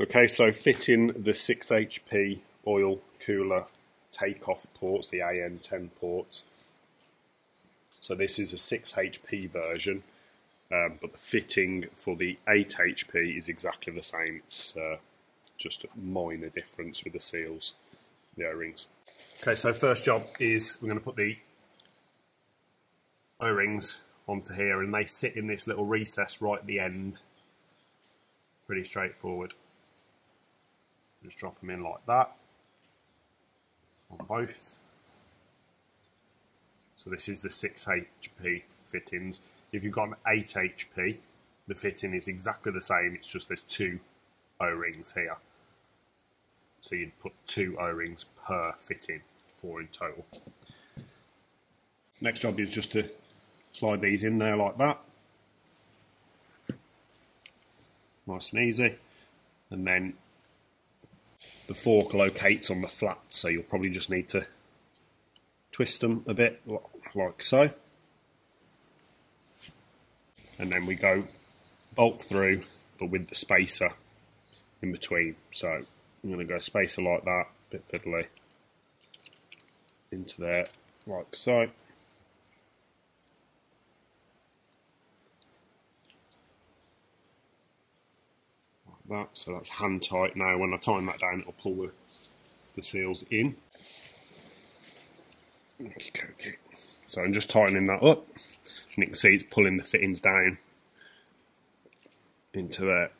Okay, so fitting the 6 HP oil cooler takeoff ports, the AN10 ports. So this is a 6 HP version, um, but the fitting for the 8 HP is exactly the same. It's uh, just a minor difference with the seals, the O-rings. Okay, so first job is we're going to put the O-rings onto here and they sit in this little recess right at the end. Pretty straightforward. Just drop them in like that on both. So this is the 6 HP fittings. If you've got an 8 HP, the fitting is exactly the same, it's just there's two O-rings here. So you'd put two O-rings per fitting, four in total. Next job is just to slide these in there like that. Nice and easy. And then the fork locates on the flat, so you'll probably just need to twist them a bit like so. And then we go bolt through, but with the spacer in between. So I'm going to go spacer like that, a bit fiddly, into there like so. That. So that's hand tight now. When I tighten that down, it'll pull the, the seals in. So I'm just tightening that up. And you can see it's pulling the fittings down into there.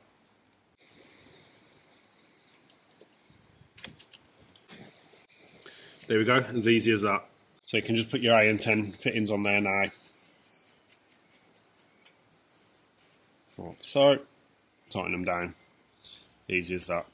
There we go, as easy as that. So you can just put your AN10 fittings on there now. Like so, tighten them down. Easy as that.